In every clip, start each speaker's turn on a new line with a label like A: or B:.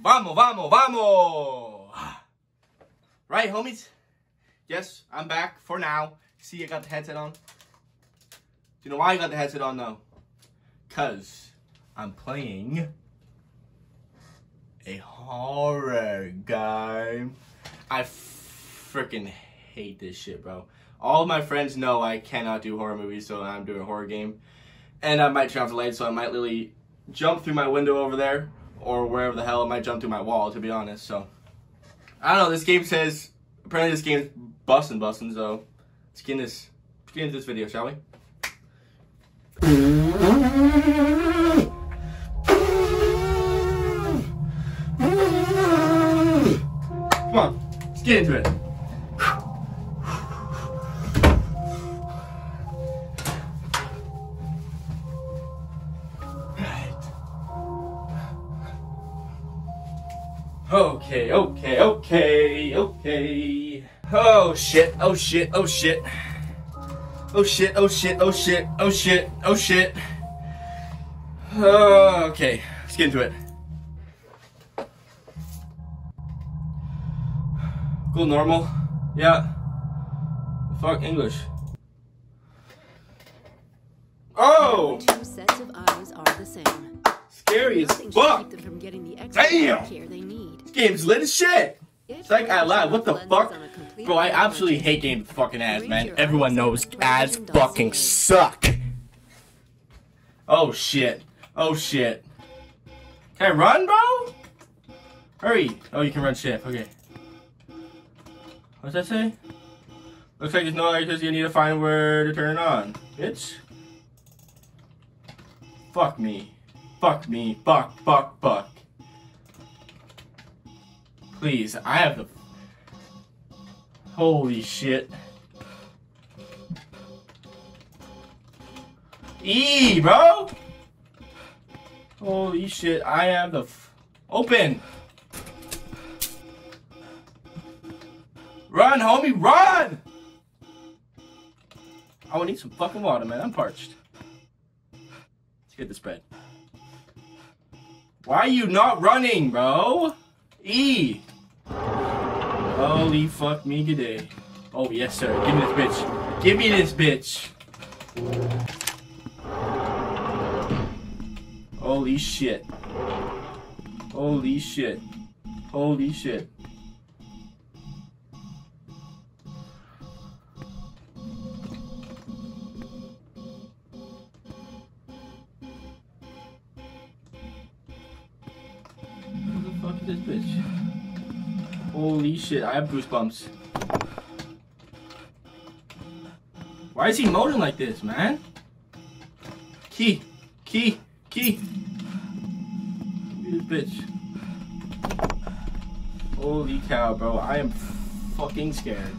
A: Vamos, vamos, vamos! Right, homies? Yes, I'm back for now. See, I got the headset on. Do you know why I got the headset on, though? Because I'm playing a horror game. I freaking hate this shit, bro. All my friends know I cannot do horror movies, so I'm doing a horror game. And I might the lights, so I might literally jump through my window over there or wherever the hell I might jump through my wall, to be honest. So, I don't know. This game says, apparently this game's busting, busting, so let's get, this, let's get into this video, shall we? Come on, let's get into it. Okay. Oh shit, oh shit, oh shit. Oh shit, oh shit, oh shit, oh shit, oh shit. Okay, let's get into it. Go normal. Yeah. Fuck English. Oh!
B: Two sets of eyes are the same.
A: Scary as fuck!
B: keep them from getting the
A: Damn!
B: care they need.
A: This game's lit as shit! It's like I lied. What the fuck?
B: on a complete
A: Bro, I absolutely hate games with fucking ads, man. Everyone knows ads fucking suck. Oh shit. Oh shit. Can I run, bro? Hurry. Oh, you can run shit. Okay. What's that say? Looks like it's no because you need to find where to turn it on. Bitch. Fuck me. Fuck me. Fuck, fuck, fuck. Please, I have the. Holy shit. E, bro! Holy shit, I have the. Open! Run, homie, run! I would need some fucking water, man. I'm parched. Let's get this bread. Why are you not running, bro? E! Holy fuck me today. Oh, yes, sir. Give me this bitch. Give me this bitch. Holy shit. Holy shit. Holy shit. Shit, I have goosebumps. Why is he moaning like this, man? Key, key, key. Give me this bitch. Holy cow, bro. I am fucking scared.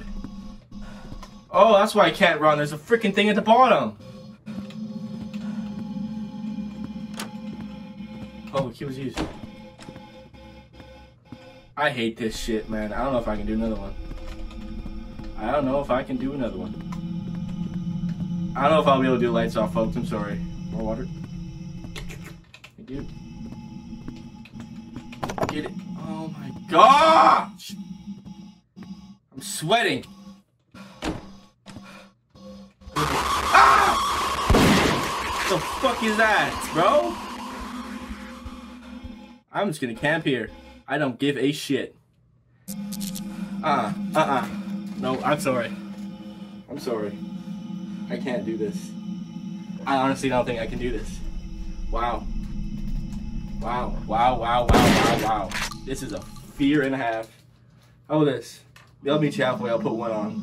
A: Oh, that's why I can't run. There's a freaking thing at the bottom. Oh, key was used. I hate this shit, man. I don't know if I can do another one. I don't know if I can do another one. I don't know if I'll be able to do lights off, folks. I'm sorry. More water. Thank you. Get it. Oh my gosh! I'm sweating. Ah! What the fuck is that, bro? I'm just gonna camp here. I don't give a shit. Uh, uh, uh. No, I'm sorry. I'm sorry. I can't do this. I honestly don't think I can do this. Wow. Wow, wow, wow, wow, wow, wow. This is a fear and a half. About this? They'll meet you halfway, I'll put one on.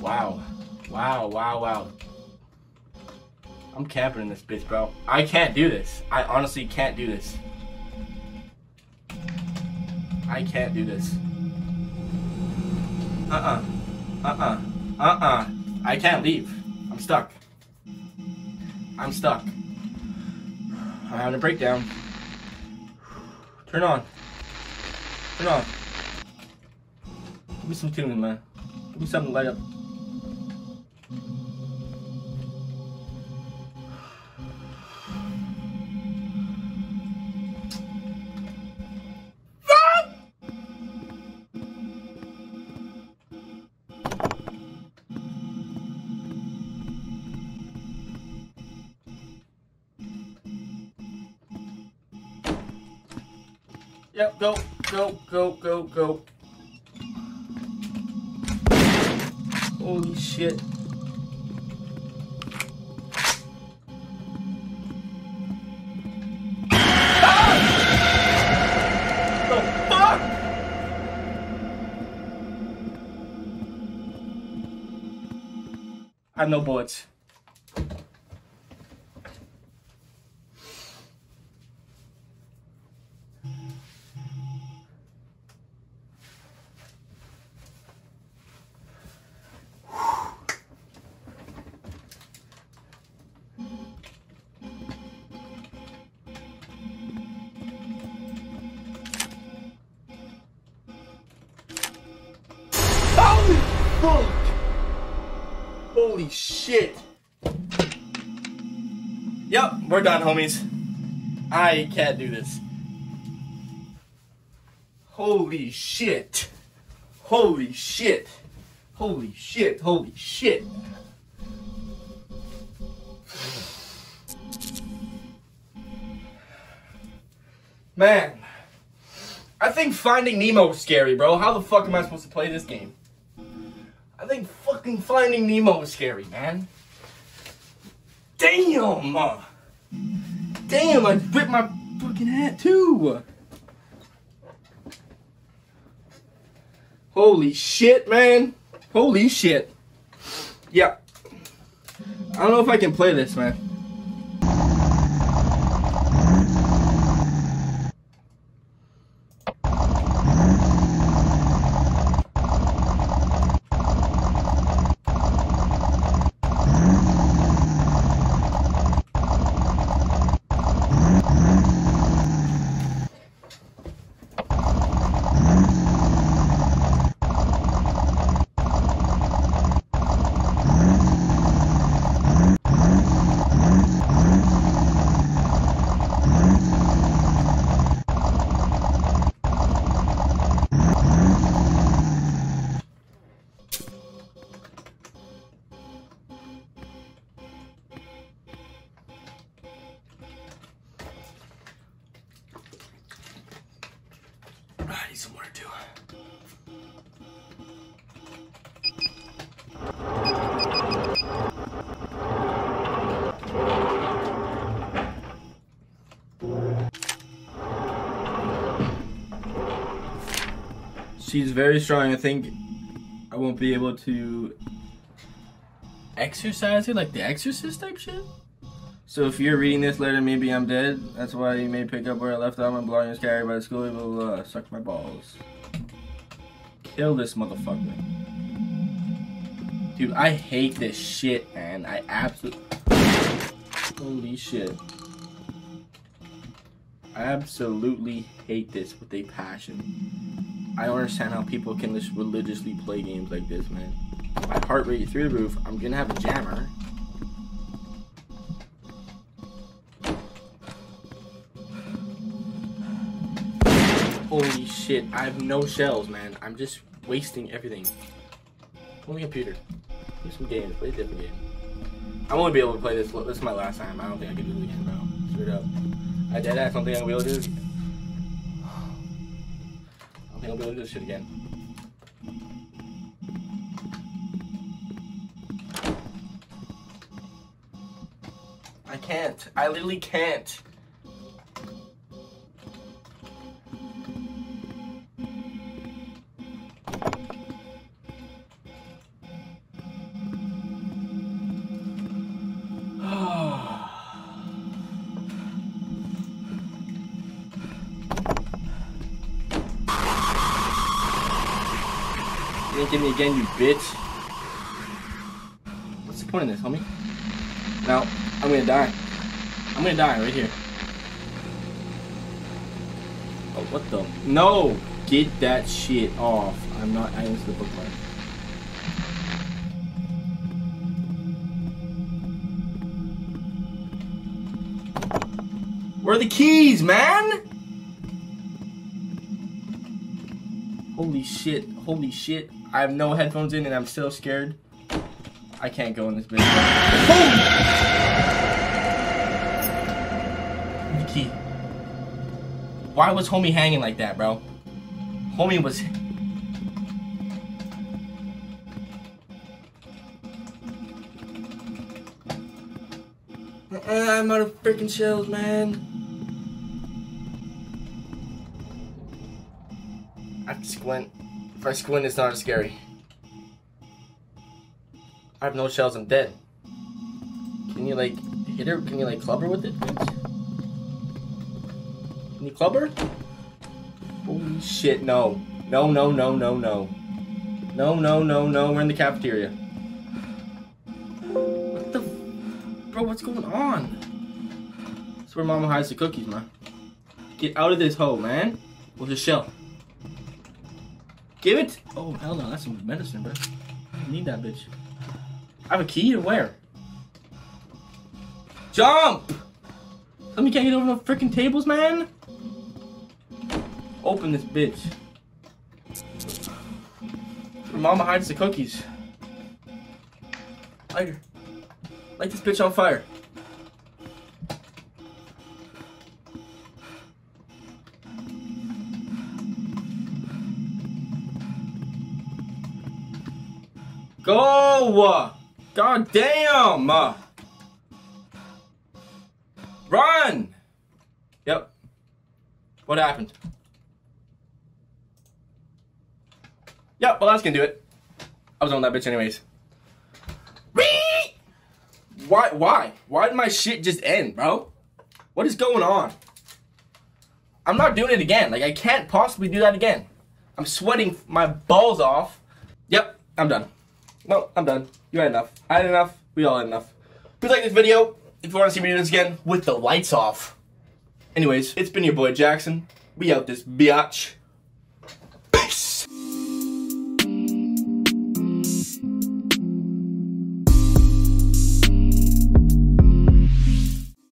A: Wow. Wow, wow, wow. I'm camping in this bitch, bro. I can't do this. I honestly can't do this. I can't do this. Uh-uh. Uh-uh. Uh-uh. I can't leave. I'm stuck. I'm stuck. I'm having a breakdown. Turn on. Turn on. Give me some tuning, man. Give me something to light up. Yep, go, go, go, go, go. Holy shit. Ah! I have no bullets. Shit! Yep, we're done, homies. I can't do this. Holy shit! Holy shit! Holy shit! Holy shit! Man, I think Finding Nemo is scary, bro. How the fuck am I supposed to play this game? I think fucking Finding Nemo is scary, man. Damn! Damn, I ripped my fucking hat too! Holy shit, man. Holy shit. Yeah. I don't know if I can play this, man. I need some water too. She's very strong. I think I won't be able to exercise her like the exorcist type shit. So if you're reading this letter, maybe I'm dead. That's why you may pick up where I left off. My belongings carried by the school. It will uh, suck my balls. Kill this motherfucker. Dude, I hate this shit, man. I absolutely... Holy shit. I absolutely hate this with a passion. I don't understand how people can just religiously play games like this, man. My heart rate through the roof. I'm gonna have a jammer. Holy shit, I have no shells, man. I'm just wasting everything. On the computer. Play some games, play a different game. I won't be able to play this. This is my last time. I don't think I can do it again, bro. Straight up. I dead ass don't think gonna be able to do. I don't think I'll be able to do this shit again. I can't. I literally can't. Ain't get me again, you bitch. What's the point of this, homie? Now, I'm gonna die. I'm gonna die right here. Oh, what the? No! Get that shit off. I'm not adding to the bookmark. Where are the keys, man? Holy shit, holy shit. I have no headphones in and I'm still scared. I can't go in this bitch. Boom! The key. Why was homie hanging like that, bro? Homie was. Uh, I'm out of freaking shells, man. I have to squint. Fresh squint is not as scary. I have no shells, I'm dead. Can you like hit her? Can you like club her with it, bitch? Can you club her? Holy shit, no. No, no, no, no, no. No, no, no, no, we're in the cafeteria. What the? Bro, what's going on? That's where mama hides the cookies, man. Get out of this hole, man. With a shell. Give it. Oh hell no! That's some medicine, bro. I need that bitch. I have a key to where? Jump! Tell me you can't get over no freaking tables, man. Open this bitch. Where Mama hides the cookies. Lighter. Light this bitch on fire. Go! God damn! Uh, run! Yep. What happened? Yep, well that's gonna do it. I was on that bitch anyways. Why, why? Why did my shit just end, bro? What is going on? I'm not doing it again. Like, I can't possibly do that again. I'm sweating my balls off. Yep, I'm done. No, I'm done. You had enough. I had enough. We all had enough. Please like this video if you want to see me do this again with the lights off. Anyways, it's been your boy Jackson. We out this biatch.